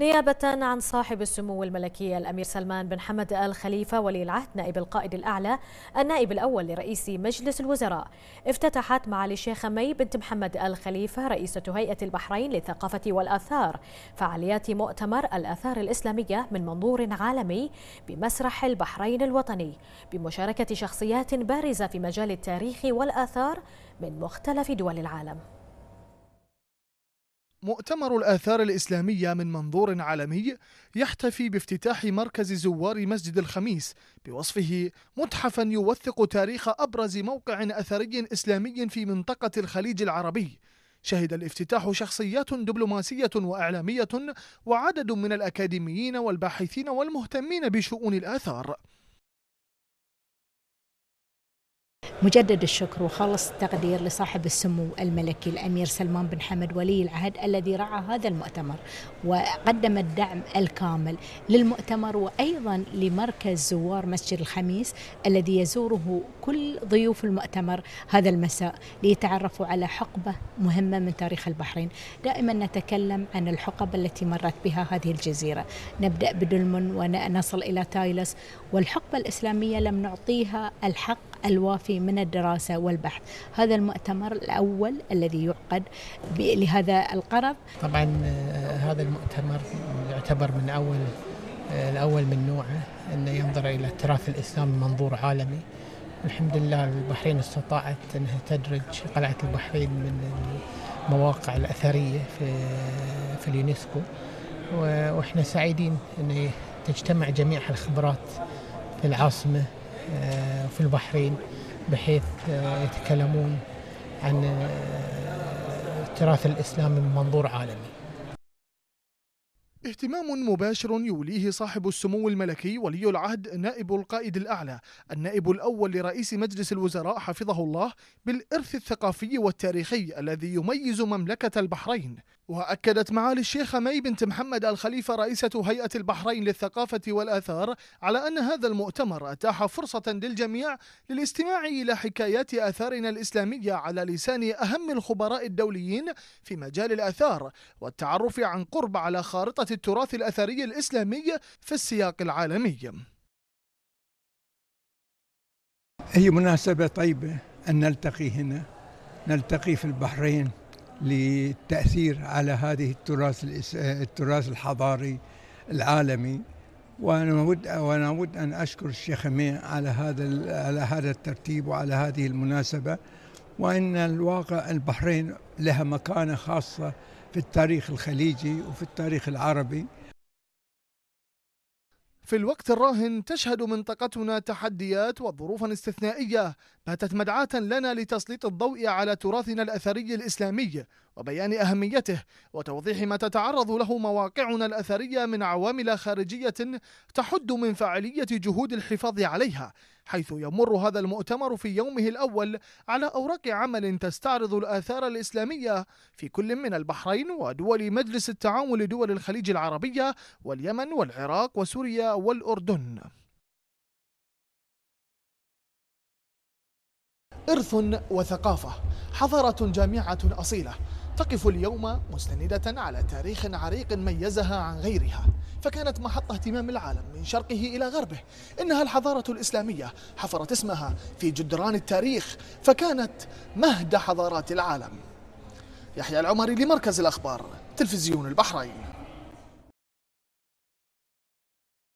نيابة عن صاحب السمو الملكي الأمير سلمان بن حمد آل خليفة ولي العهد نائب القائد الأعلى النائب الأول لرئيس مجلس الوزراء. افتتحت معالي الشيخة مي بنت محمد آل خليفة رئيسة هيئة البحرين للثقافة والآثار فعاليات مؤتمر الآثار الإسلامية من منظور عالمي بمسرح البحرين الوطني بمشاركة شخصيات بارزة في مجال التاريخ والآثار من مختلف دول العالم. مؤتمر الآثار الإسلامية من منظور عالمي يحتفي بافتتاح مركز زوار مسجد الخميس بوصفه متحفا يوثق تاريخ أبرز موقع أثري إسلامي في منطقة الخليج العربي. شهد الافتتاح شخصيات دبلوماسية وإعلامية وعدد من الأكاديميين والباحثين والمهتمين بشؤون الآثار. مجدد الشكر وخالص التقدير لصاحب السمو الملكي الأمير سلمان بن حمد ولي العهد الذي رعى هذا المؤتمر وقدم الدعم الكامل للمؤتمر وأيضا لمركز زوار مسجد الخميس الذي يزوره كل ضيوف المؤتمر هذا المساء ليتعرفوا على حقبة مهمة من تاريخ البحرين، دائما نتكلم عن الحقب التي مرت بها هذه الجزيرة، نبدأ بدلمن ونصل إلى تايلس. والحقبة الإسلامية لم نعطيها الحق الوافي من الدراسة والبحث. هذا المؤتمر الأول الذي يعقد لهذا القرض. طبعا آه، هذا المؤتمر يعتبر من أول آه، الأول من نوعه أنه ينظر إلى التراث الإسلامي منظور عالمي. الحمد لله البحرين استطاعت أنها تدرج قلعة البحرين من المواقع الأثرية في في اليونسكو. وإحنا سعيدين أن تجتمع جميع الخبرات في العاصمة. في البحرين بحيث آه، يتكلمون عن آه، التراث الإسلامي من منظور عالمي. اهتمام مباشر يوليه صاحب السمو الملكي ولي العهد نائب القائد الأعلى النائب الأول لرئيس مجلس الوزراء حفظه الله بالإرث الثقافي والتاريخي الذي يميز مملكة البحرين. وأكدت معالي الشيخة مي بنت محمد الخليفة رئيسة هيئة البحرين للثقافة والآثار على أن هذا المؤتمر أتاح فرصة للجميع للاستماع إلى حكايات آثارنا الإسلامية على لسان أهم الخبراء الدوليين في مجال الآثار والتعرف عن قرب على خارطة التراث الأثري الإسلامي في السياق العالمي. هي مناسبة طيبة أن نلتقي هنا؟ نلتقي في البحرين. للتأثير على هذه التراث التراث الحضاري العالمي. وأنا اود وأنا اود أن أشكر الشيخ مي على هذا على هذا الترتيب وعلى هذه المناسبة. وإن الواقع البحرين لها مكانة خاصة في التاريخ الخليجي وفي التاريخ العربي. في الوقت الراهن تشهد منطقتنا تحديات وظروفا استثنائية. باتت مدعاة لنا لتسليط الضوء على تراثنا الأثري الإسلامي وبيان أهميته وتوضيح ما تتعرض له مواقعنا الأثرية من عوامل خارجية تحد من فاعلية جهود الحفاظ عليها. حيث يمر هذا المؤتمر في يومه الأول على أوراق عمل تستعرض الآثار الإسلامية في كل من البحرين ودول مجلس التعاون لدول الخليج العربية واليمن والعراق وسوريا والأردن. إرث وثقافة حضارة جامعة أصيلة تقف اليوم مستندة على تاريخ عريق ميزها عن غيرها فكانت محط اهتمام العالم من شرقه إلى غربه. إنها الحضارة الإسلامية حفرت اسمها في جدران التاريخ فكانت مهد حضارات العالم. يحيى العمري لمركز الأخبار تلفزيون البحرين.